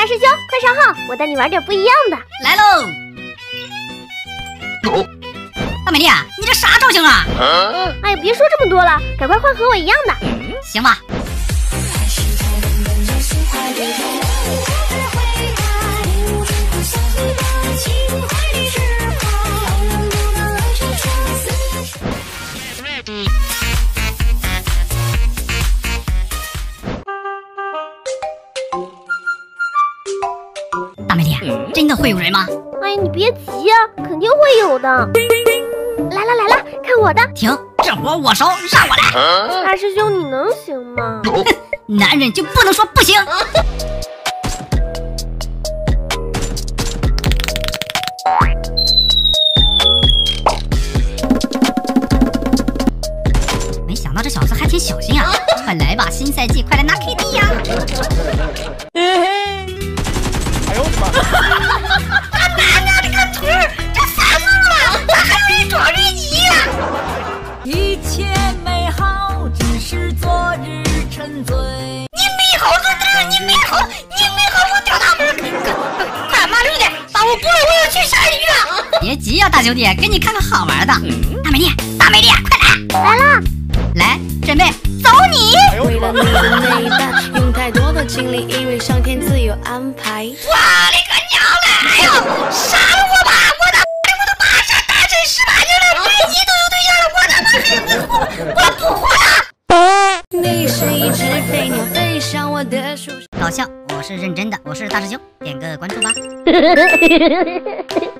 大师兄，快上号，我带你玩点不一样的。来喽！大美丽，你这啥造型啊？哎呀，别说这么多了，赶快换和我一样的。行吧。大美丽，真的会有人吗？哎呀，你别急呀，肯定会有的。来了来了，看我的！停，这活我熟，让我来。大师兄，你能行吗？男人就不能说不行。没想到这小子还挺小心啊！快来吧，新赛季快来拿 KD 呀！一切美好只是昨日沉醉。你美好在哪？你美好，你美好，我掉大门！快马六的，把我不了，我要去下雨了！别急呀，大兄弟，给你看个好玩的。大美丽，大美丽，快来！来了，来，准备，走你！为了你的那一半，用太多的精力，因为上天自有安排。我我不活了！你是一只飞鸟，飞上我的树。搞笑，我是认真的，我是大师兄，点个关注吧。